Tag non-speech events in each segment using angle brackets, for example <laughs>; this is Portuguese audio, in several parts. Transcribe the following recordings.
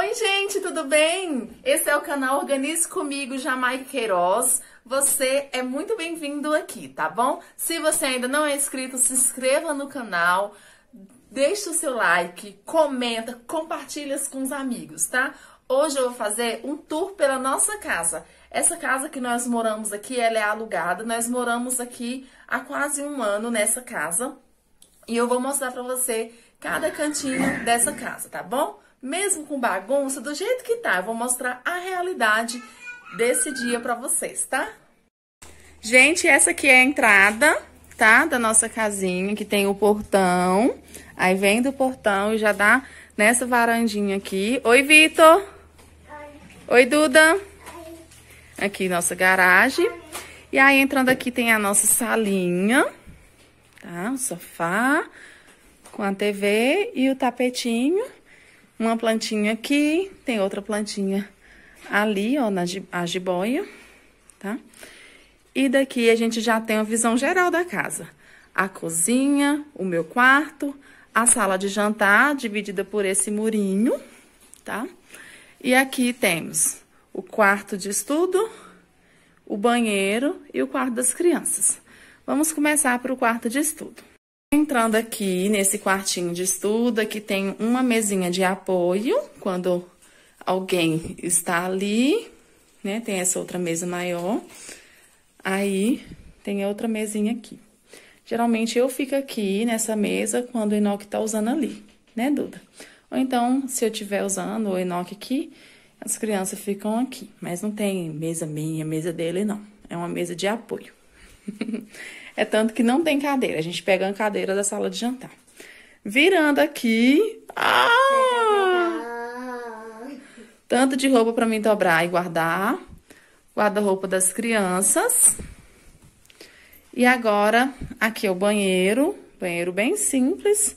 Oi, gente, tudo bem? Esse é o canal Organize Comigo, Jamaica Queiroz. Você é muito bem-vindo aqui, tá bom? Se você ainda não é inscrito, se inscreva no canal, deixe o seu like, comenta, compartilha com os amigos, tá? Hoje eu vou fazer um tour pela nossa casa. Essa casa que nós moramos aqui, ela é alugada. Nós moramos aqui há quase um ano nessa casa. E eu vou mostrar pra você cada cantinho dessa casa, tá bom? Mesmo com bagunça, do jeito que tá, eu vou mostrar a realidade desse dia pra vocês, tá? Gente, essa aqui é a entrada, tá? Da nossa casinha, que tem o portão. Aí vem do portão e já dá nessa varandinha aqui. Oi, Vitor! Oi, Duda. Aqui nossa garagem. E aí entrando aqui tem a nossa salinha, tá? O sofá com a TV e o tapetinho. Uma plantinha aqui, tem outra plantinha ali, ó, na a jiboia, tá? E daqui a gente já tem a visão geral da casa. A cozinha, o meu quarto, a sala de jantar, dividida por esse murinho, tá? E aqui temos o quarto de estudo, o banheiro e o quarto das crianças. Vamos começar para o quarto de estudo. Entrando aqui nesse quartinho de estudo, aqui tem uma mesinha de apoio, quando alguém está ali, né? Tem essa outra mesa maior. Aí, tem outra mesinha aqui. Geralmente, eu fico aqui nessa mesa quando o Enoque tá usando ali, né, Duda? Ou então, se eu estiver usando o Enoch aqui, as crianças ficam aqui. Mas não tem mesa minha, mesa dele, não. É uma mesa de apoio. <laughs> é tanto que não tem cadeira. A gente pega a cadeira da sala de jantar. Virando aqui. Ah! Tanto de roupa para mim dobrar e guardar. Guarda-roupa das crianças. E agora, aqui é o banheiro. Banheiro bem simples.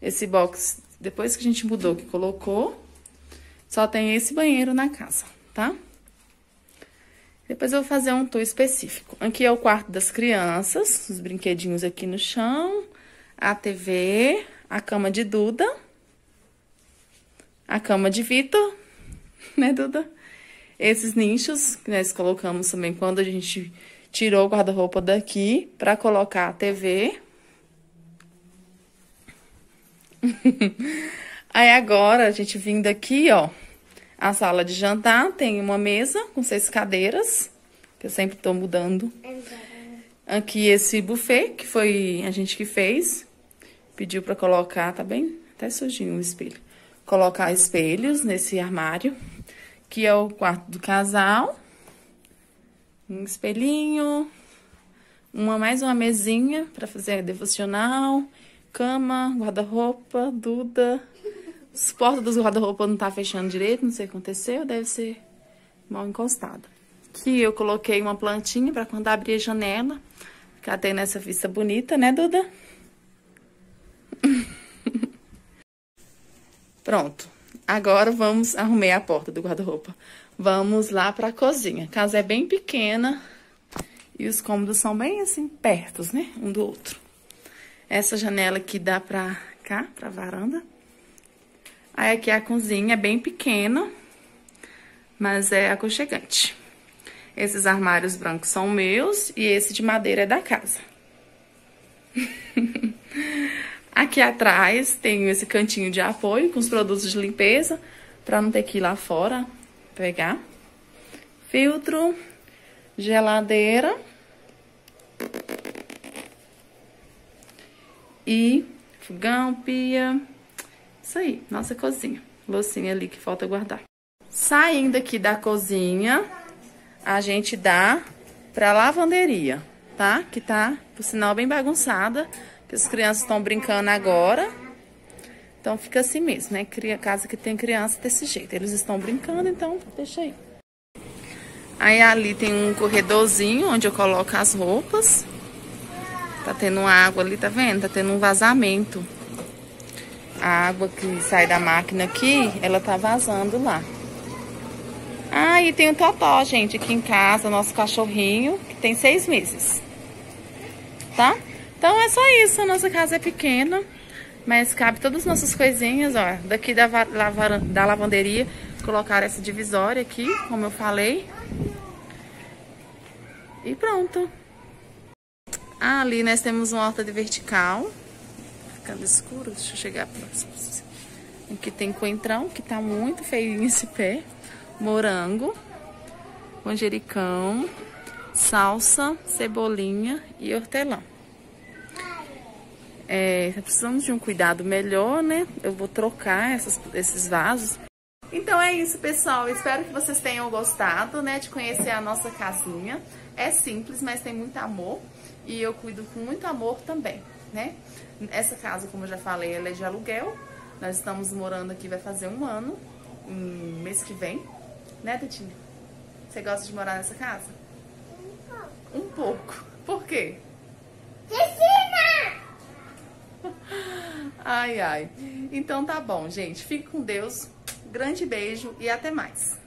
Esse box depois que a gente mudou, que colocou, só tem esse banheiro na casa, tá? Depois eu vou fazer um tour específico. Aqui é o quarto das crianças, os brinquedinhos aqui no chão, a TV, a cama de Duda, a cama de Vitor, <laughs> né, Duda? Esses nichos que nós colocamos também quando a gente tirou o guarda-roupa daqui para colocar a TV. <laughs> Aí agora, a gente vindo aqui, ó, a sala de jantar, tem uma mesa com seis cadeiras, que eu sempre tô mudando. Aqui esse buffet, que foi a gente que fez, pediu pra colocar, tá bem? Até sujinho o espelho. Colocar espelhos nesse armário, que é o quarto do casal. Um espelhinho, uma mais uma mesinha para fazer devocional cama, guarda-roupa, Duda. As portas dos guarda-roupa não tá fechando direito, não sei o que aconteceu, deve ser mal encostada. Aqui eu coloquei uma plantinha para quando abrir a janela, ficar tendo essa vista bonita, né, Duda? <laughs> Pronto. Agora vamos arrumei a porta do guarda-roupa. Vamos lá para a cozinha. A casa é bem pequena e os cômodos são bem assim pertos, né, um do outro. Essa janela aqui dá pra cá, pra varanda. Aí aqui a cozinha é bem pequena, mas é aconchegante. Esses armários brancos são meus e esse de madeira é da casa. <laughs> aqui atrás tem esse cantinho de apoio com os produtos de limpeza, pra não ter que ir lá fora pegar. Filtro, geladeira E fogão, pia. Isso aí, nossa cozinha. Loucinha ali que falta guardar. Saindo aqui da cozinha, a gente dá pra lavanderia, tá? Que tá, por sinal, bem bagunçada. Que as crianças estão brincando agora. Então fica assim mesmo, né? Cria casa que tem criança desse jeito. Eles estão brincando, então deixa aí. Aí ali tem um corredorzinho onde eu coloco as roupas. Tá tendo água ali, tá vendo? Tá tendo um vazamento. A água que sai da máquina aqui, ela tá vazando lá. Ah, e tem o Totó, gente, aqui em casa, nosso cachorrinho, que tem seis meses. Tá? Então é só isso, a nossa casa é pequena. Mas cabe todas as nossas coisinhas, ó. Daqui da, da lavanderia, colocar essa divisória aqui, como eu falei. E pronto. Ah, ali nós temos uma horta de vertical. Ficando escuro, deixa eu chegar próximo. Aqui tem coentrão, que tá muito feio esse pé. Morango, manjericão, salsa, cebolinha e hortelã. É, precisamos de um cuidado melhor, né? Eu vou trocar essas, esses vasos. Então é isso, pessoal. Espero que vocês tenham gostado, né? De conhecer a nossa casinha. É simples, mas tem muito amor. E eu cuido com muito amor também, né? Essa casa, como eu já falei, ela é de aluguel. Nós estamos morando aqui, vai fazer um ano, um mês que vem. Né, Tetinha? Você gosta de morar nessa casa? Um pouco. Um pouco. Por quê? Piscina! <laughs> Ai, ai. Então tá bom, gente. Fique com Deus. Grande beijo e até mais.